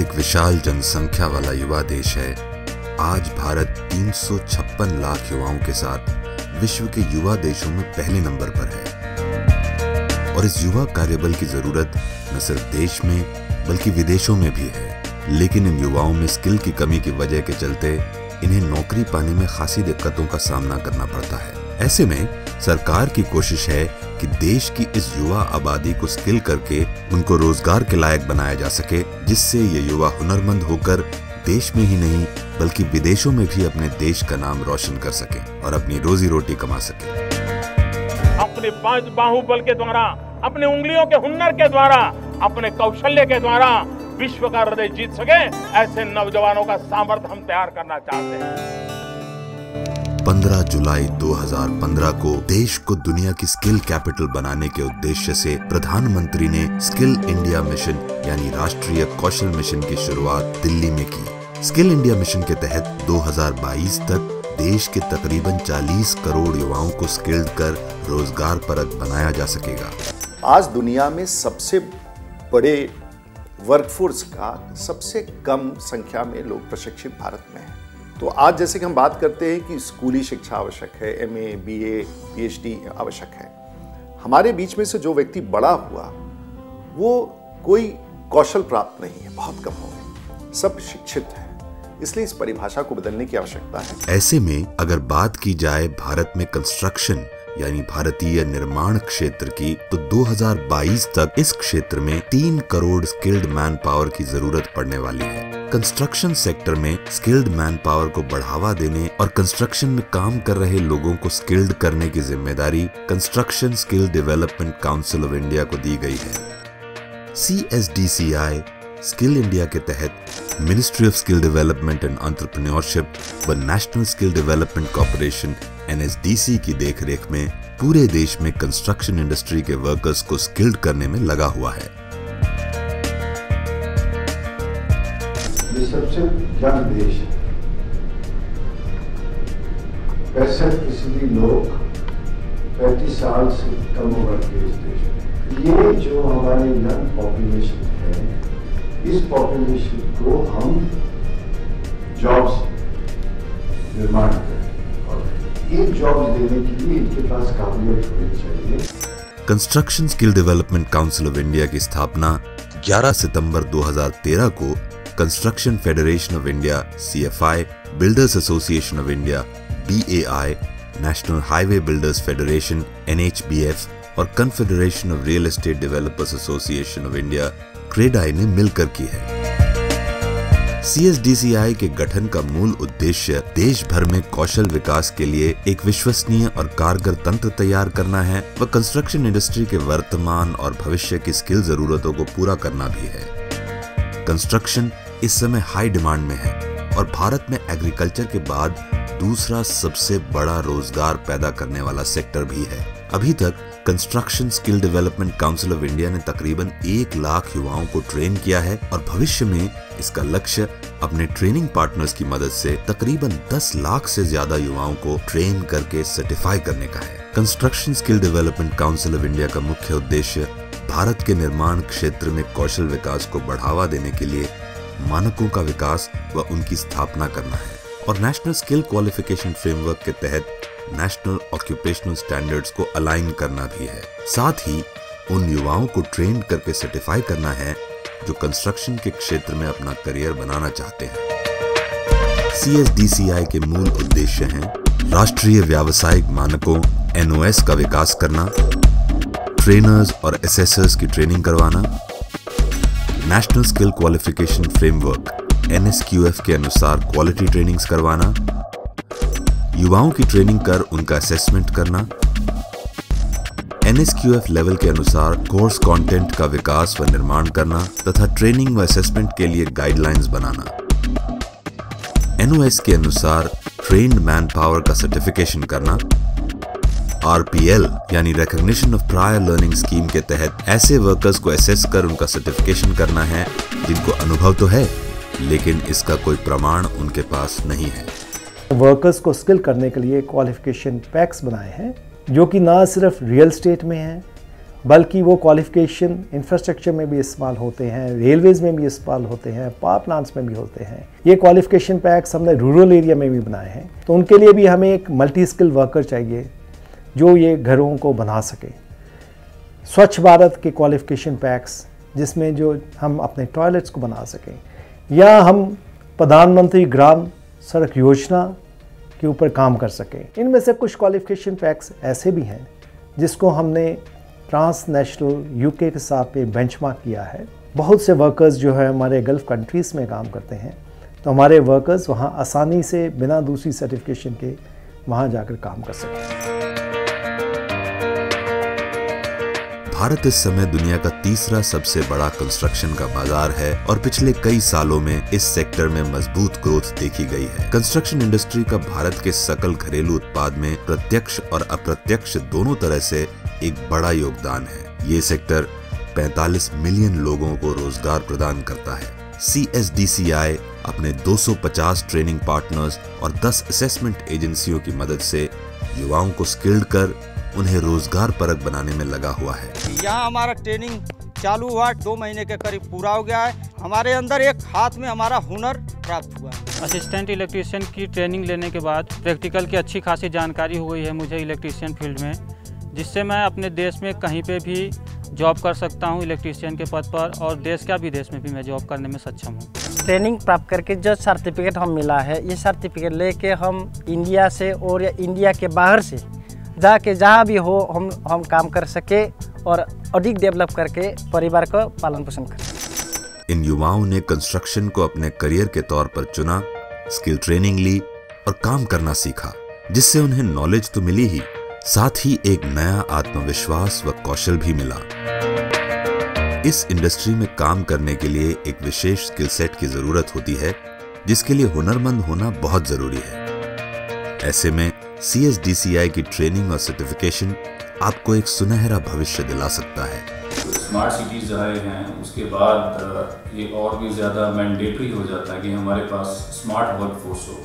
एक विशाल जनसंख्या वाला युवा देश है। आज भारत 356 लाख युवाओं के साथ विश्व के युवा देशों में पहले नंबर पर है। और इस युवा कार्यबल की ज़रूरत न सिर्फ़ देश में, बल्कि विदेशों में भी है। लेकिन इन युवाओं में स्किल की कमी की वजह के चलते इन्हें नौकरी पाने में खासी दिक्कतों का सामना करना पड़ता है। ऐसे में सरकार की कोशिश है कि देश की इस युवा आबादी को स्किल करके उनको रोज़गार के लायक बनाया जा सके, जिससे ये युवा हुनरमंद होकर देश में ही नहीं, बल्कि विदेशों में भी अपने देश का नाम रोशन कर सके और अपनी रोजी रोटी कमा सके। अपने पाँच बाहुबल के द्वारा, अपने उंगलियों के हुनर के द्वारा, अपने कौशल्य के द्वारा विश्व का हृदय जीत सके, ऐसे नौजवानों का सामर्थ्य हम तैयार करना चाहते हैं। 15 जुलाई 2015 को देश को दुनिया की स्किल कैपिटल बनाने के उद्देश्य से प्रधानमंत्री ने स्किल इंडिया मिशन, यानी राष्ट्रीय कौशल मिशन की शुरुआत दिल्ली में की। स्किल इंडिया मिशन के तहत 2022 तक देश के तकरीबन 40 करोड़ युवाओं को स्किल्ड कर रोज़गार परक बनाया जा सकेगा। आज दुनिया में सबसे बड़े वर्कफोर्स का सबसे कम संख्या में लोग प्रशिक्षित भारत में हैं। तो आज जैसे कि हम बात करते हैं कि स्कूली शिक्षा आवश्यक है M A B A P H D आवश्यक है। हमारे बीच में से जो व्यक्ति बड़ा हुआ, वो कोई कौशल प्राप्त नहीं है, बहुत कम हो सब शिक्षित है, इसलिए इस परिभाषा को बदलने की आवश्यकता है। ऐसे में अगर बात की जाए भारत में कंस्ट्रक्शन यानी भारतीय निर्माण क्षेत्र की तो 2022 तक इस क्षेत्र में तीन करोड़ स्किल्ड मैन पावर की ज़रूरत पड़ने वाली है। कंस्ट्रक्शन सेक्टर में स्किल्ड मैन पावर को बढ़ावा देने और कंस्ट्रक्शन में काम कर रहे लोगों को स्किल्ड करने की ज़िम्मेदारी construction skill development council of India को दी गई है। C S D C I skill India के तहत ministry of skill development and entrepreneurship व national skill development corporation NSDC की देखरेख में पूरे देश में कंस्ट्रक्शन इंडस्ट्री के वर्कर्स को स्किल्ड करने में लगा हुआ है। ये सबसे यंग देश। है पैंसठ फ़ीसदी लोग पैंतीस साल से कम उम्र के इस देश में। ये जो हमारी यंग पॉपुलेशन है, इस पॉपुलेशन को हम जॉब्स निर्माण करें। और एक जॉब्स देने के लिए इनके पास काबिलियत होनी चाहिए। Construction skill development council of India की स्थापना 11 सितंबर 2013 को construction federation of India CFI builders association of India BAI national highway builders federation NHBF और confederation of real estate developers association of India CREDAI ने मिलकर की है। सीएसडीसीआई के गठन का मूल उद्देश्य देश भर में कौशल विकास के लिए एक विश्वसनीय और कारगर तंत्र तैयार करना है व कंस्ट्रक्शन इंडस्ट्री के वर्तमान और भविष्य की स्किल जरूरतों को पूरा करना भी है। कंस्ट्रक्शन इस समय हाई डिमांड में है और भारत में एग्रीकल्चर के बाद दूसरा सबसे बड़ा रोज़गार पैदा करने वाला सेक्टर भी है। अभी तक construction skill development council of India ने तकरीबन एक लाख युवाओं को ट्रेन किया है और भविष्य में इसका लक्ष्य अपने ट्रेनिंग पार्टनर्स की मदद से तकरीबन 10 लाख से ज़्यादा युवाओं को ट्रेन करके सर्टिफाई करने का है। Construction skill development council of India का मुख्य उद्देश्य भारत के निर्माण क्षेत्र में कौशल विकास को बढ़ावा देने के लिए मानकों का विकास व उनकी स्थापना करना है। और नेशनल स्किल क्वालिफिकेशन फ्रेमवर्क के तहत नेशनल ऑक्यूपेशनल स्टैंडर्ड्स को अलाइन करना भी है। साथ ही उन युवाओं को ट्रेन करके सर्टिफाई करना है, जो कंस्ट्रक्शन के क्षेत्र में अपना करियर बनाना चाहते हैं। सीएसडीसीआई के मूल उद्देश्य हैं राष्ट्रीय व्यावसायिक मानकों एनओएस का विकास करना ट्रेनर्स और एसेसर्स की ट्रेनिंग करवाना national skill qualification framework NSQF के अनुसार क्वालिटी ट्रेनिंग्स करवाना, युवाओं की ट्रेनिंग कर उनका असेसमेंट करना एनएसक्यूएफ लेवल के अनुसार कोर्स कंटेंट का विकास व निर्माण करना तथा ट्रेनिंग व असेसमेंट के लिए गाइडलाइंस बनाना। एनओएस के अनुसार ट्रेन्ड मैन पावर का सर्टिफिकेशन करना आरपीएल यानी recognition of prior learning scheme के तहत ऐसे वर्कर्स को एसेस कर उनका सर्टिफिकेशन करना है, जिनको अनुभव तो है, लेकिन इसका कोई प्रमाण उनके पास नहीं है। वर्कर्स को स्किल करने के लिए क्वालिफिकेशन पैक्स बनाए हैं, जो कि ना सिर्फ़ रियल स्टेट में हैं, बल्कि वो क्वालिफिकेशन इंफ्रास्ट्रक्चर में भी इस्तेमाल होते हैं रेलवेज़ में भी इस्तेमाल होते हैं पावर प्लांट्स में भी होते हैं। ये क्वालिफिकेशन पैक्स हमने रूरल एरिया में भी बनाए हैं तो उनके लिए भी हमें एक मल्टी स्किल वर्कर चाहिए। जो ये घरों को बना सके। स्वच्छ भारत के क्वालिफिकेशन पैक्स जिसमें जो हम अपने टॉयलेट्स को बना सकें। या हम प्रधानमंत्री ग्राम सड़क योजना के ऊपर काम कर सकें। इनमें से कुछ क्वालिफिकेशन पैक्स ऐसे भी हैं, जिसको हमने ट्रांस नेशनल यूके के साथ पे बेंचमार्क किया है। बहुत से वर्कर्स जो है हमारे गल्फ़ कंट्रीज़ में काम करते हैं तो हमारे वर्कर्स वहाँ आसानी से बिना दूसरी सर्टिफिकेशन के वहाँ जाकर काम कर सकें भारत इस समय दुनिया का तीसरा सबसे बड़ा कंस्ट्रक्शन का बाज़ार है और पिछले कई सालों में इस सेक्टर में मज़बूत ग्रोथ देखी गई है। कंस्ट्रक्शन इंडस्ट्री का भारत के सकल घरेलू उत्पाद में प्रत्यक्ष और अप्रत्यक्ष दोनों तरह से एक बड़ा योगदान है। ये सेक्टर 45 मिलियन लोगों को रोज़गार प्रदान करता है। सी एस डी सी आई अपने 250 ट्रेनिंग पार्टनर्स और 10 असेसमेंट एजेंसियों की मदद से युवाओं को स्किल्ड कर उन्हें रोज़गार परक बनाने में लगा हुआ है। यहाँ हमारा ट्रेनिंग चालू हुआ दो महीने के करीब पूरा हो गया है। हमारे अंदर एक हाथ में हमारा हुनर प्राप्त हुआ है। असिस्टेंट इलेक्ट्रीशियन की ट्रेनिंग लेने के बाद प्रैक्टिकल की अच्छी खासी जानकारी हो गई है मुझे इलेक्ट्रीशियन फ़ील्ड में जिससे मैं अपने देश में कहीं पे भी जॉब कर सकता हूँ इलेक्ट्रीशियन के पद पर और देश क्या विदेश में भी मैं जॉब करने में सक्षम हूँ। ट्रेनिंग प्राप्त करके जो सर्टिफिकेट हम मिला है ये सर्टिफिकेट लेके हम इंडिया से और या इंडिया के बाहर से जाके जहाँ भी हो हम हम काम कर सके और अधिक डेवलप करके परिवार को पालन पोषण करें। इन युवाओं ने कंस्ट्रक्शन को अपने करियर के तौर पर चुना स्किल ट्रेनिंग ली और काम करना सीखा, जिससे उन्हें नॉलेज तो मिली ही, साथ ही एक नया आत्मविश्वास व कौशल भी मिला। इस इंडस्ट्री में काम करने के लिए एक विशेष स्किल सेट की ज़रूरत होती है, जिसके लिए हुनरमंद होना बहुत ज़रूरी है। ऐसे में सी एस डी सी आई की ट्रेनिंग और सर्टिफिकेशन आपको एक सुनहरा भविष्य दिला सकता है। स्मार्ट सिटीज़ आए हैं, उसके बाद, ये और भी ज़्यादा मैंडेटरी हो जाता है कि हमारे पास स्मार्ट वर्क फोर्स हो,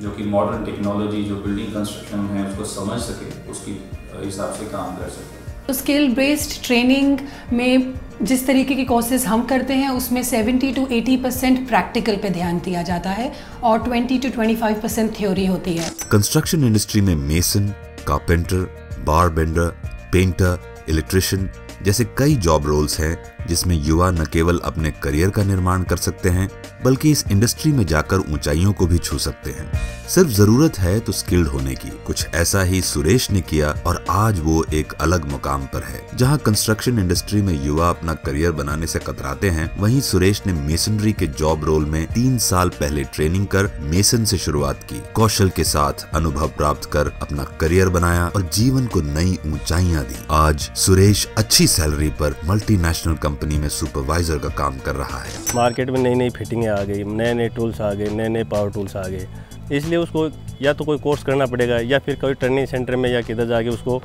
जो कि मॉडर्न टेक्नोलॉजी जो बिल्डिंग कंस्ट्रक्शन है, उसको समझ सके, उसकी हिसाब से काम कर सके। स्किल बेस्ड ट्रेनिंग में जिस तरीके के कोर्सेज हम करते हैं, उसमें 70 टू 80 परसेंट प्रैक्टिकल पे ध्यान दिया जाता है और 20 टू 25 परसेंट थ्योरी होती है। कंस्ट्रक्शन इंडस्ट्री में mason carpenter bar bender painter electrician जैसे कई जॉब रोल्स हैं जिसमें युवा न केवल अपने करियर का निर्माण कर सकते हैं बल्कि इस इंडस्ट्री में जाकर ऊंचाइयों को भी छू सकते हैं। सिर्फ़ ज़रूरत है तो स्किल्ड होने की। कुछ ऐसा ही सुरेश ने किया और आज वो एक अलग मुकाम पर है, जहाँ कंस्ट्रक्शन इंडस्ट्री में युवा अपना करियर बनाने से कतराते हैं। वहीं सुरेश ने मेसनरी के जॉब रोल में तीन साल पहले ट्रेनिंग कर मेसन से शुरुआत की। कौशल के साथ अनुभव प्राप्त कर अपना करियर बनाया और जीवन को नई ऊंचाइयाँ दी। आज सुरेश अच्छी सैलरी पर मल्टीनेशनल कंपनी में सुपरवाइजर का काम कर रहा है। मार्केट में नई नई फिटिंगें आ गई, नए नए टूल्स आ गए, नए नए पावर टूल्स आ गए। इसलिए उसको या तो कोई कोर्स करना पड़ेगा या फिर कोई ट्रेनिंग सेंटर में या किधर जाके उसको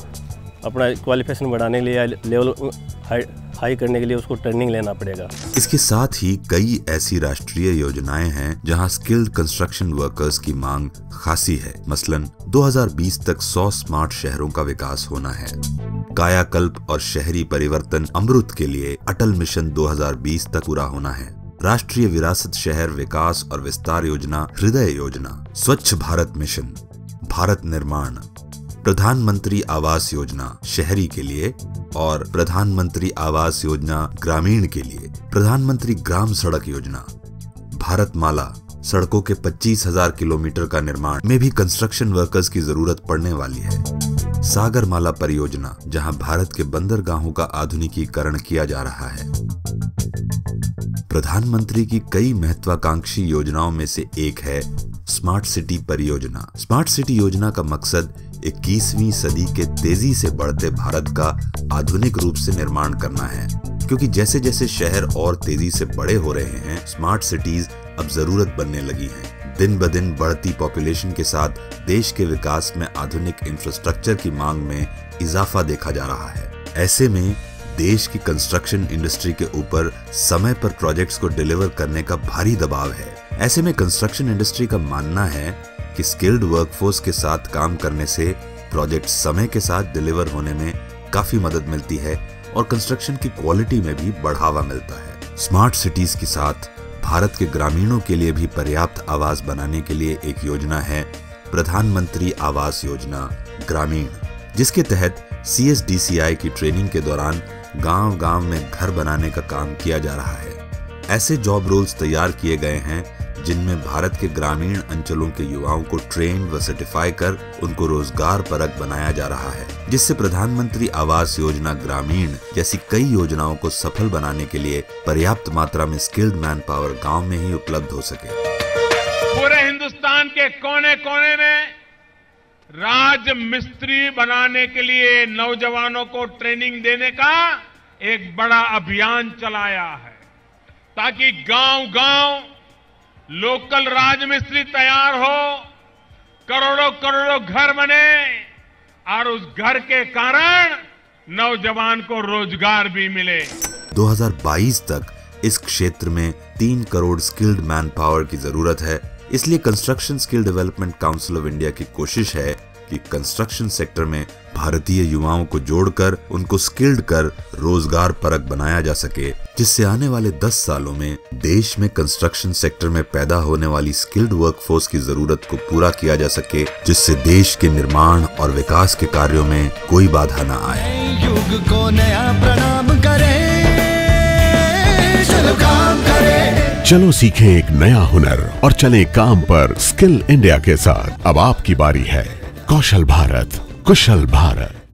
अपना क्वालिफिकेशन बढ़ाने के लिए या लेवल हाई हाई करने के लिए उसको ट्रेनिंग लेना पड़ेगा। इसके साथ ही कई ऐसी राष्ट्रीय योजनाएँ हैं जहाँ स्किल्ड कंस्ट्रक्शन वर्कर्स की मांग खासी है। मसलन 2020 तक 100 स्मार्ट शहरों का विकास होना है। कायाकल्प और शहरी परिवर्तन अमृत के लिए अटल मिशन 2020 तक पूरा होना है। राष्ट्रीय विरासत शहर विकास और विस्तार योजना, हृदय योजना, स्वच्छ भारत मिशन, भारत निर्माण, प्रधानमंत्री आवास योजना शहरी के लिए और प्रधानमंत्री आवास योजना ग्रामीण के लिए, प्रधानमंत्री ग्राम सड़क योजना। भारत माला सड़कों के पच्चीस हज़ार किलोमीटर का निर्माण में भी कंस्ट्रक्शन वर्कर्स की ज़रूरत पड़ने वाली है। सागर माला परियोजना, जहाँ भारत के बंदरगाहों का आधुनिकीकरण किया जा रहा है। प्रधानमंत्री की कई महत्वाकांक्षी योजनाओं में से एक है स्मार्ट सिटी परियोजना। स्मार्ट सिटी योजना का मकसद 21वीं सदी के तेज़ी से बढ़ते भारत का आधुनिक रूप से निर्माण करना है। क्योंकि जैसे जैसे शहर और तेज़ी से बड़े हो रहे हैं, स्मार्ट सिटीज़ अब ज़रूरत बनने लगी हैं। दिन ब दिन बढ़ती पॉपुलेशन के साथ देश के विकास में आधुनिक इंफ्रास्ट्रक्चर की मांग में इजाफा देखा जा रहा है। ऐसे में देश की कंस्ट्रक्शन इंडस्ट्री के ऊपर समय पर प्रोजेक्ट्स को डिलीवर करने का भारी दबाव है। ऐसे में कंस्ट्रक्शन इंडस्ट्री का मानना है कि स्किल्ड वर्कफोर्स के साथ काम करने से प्रोजेक्ट समय के साथ डिलीवर होने में काफ़ी मदद मिलती है और कंस्ट्रक्शन की क्वालिटी में भी बढ़ावा मिलता है। स्मार्ट सिटीज़ के साथ भारत के ग्रामीणों के लिए भी पर्याप्त आवास बनाने के लिए एक योजना है प्रधानमंत्री आवास योजना, ग्रामीण, जिसके तहत सीएसडीसीआई की ट्रेनिंग के दौरान गाँव गाँव में घर बनाने का काम किया जा रहा है। ऐसे जॉब रोल्स तैयार किए गए हैं जिनमें भारत के ग्रामीण अंचलों के युवाओं को ट्रेन व सर्टिफाई कर उनको रोज़गार परक बनाया जा रहा है, जिससे प्रधानमंत्री आवास योजना ग्रामीण जैसी कई योजनाओं को सफल बनाने के लिए पर्याप्त मात्रा में स्किल्ड मैन पावर गाँव में ही उपलब्ध हो सके। पूरे हिंदुस्तान के कोने कोने में राज मिस्त्री बनाने के लिए नौजवानों को ट्रेनिंग देने का एक बड़ा अभियान चलाया है, ताकि गाँव गाँव लोकल राजमिस्त्री तैयार हो, करोड़ों करोड़ों घर बने, और उस घर के कारण नौजवान को रोज़गार भी मिले। 2022 तक इस क्षेत्र में तीन करोड़ स्किल्ड मैन पावर की ज़रूरत है। इसलिए construction skill development council of India की कोशिश है कि कंस्ट्रक्शन सेक्टर में भारतीय युवाओं को जोड़कर उनको स्किल्ड कर रोज़गार परक बनाया जा सके जिससे आने वाले 10 सालों में देश में कंस्ट्रक्शन सेक्टर में पैदा होने वाली स्किल्ड वर्कफोर्स की ज़रूरत को पूरा किया जा सके जिससे देश के निर्माण और विकास के कार्यों में कोई बाधा न आए। युग को नया प्रणाम करें चलो काम करें। चलो सीखें एक नया हुनर और चलें काम पर स्किल इंडिया के साथ। अब आपकी बारी है। कौशल भारत कुशल भारत।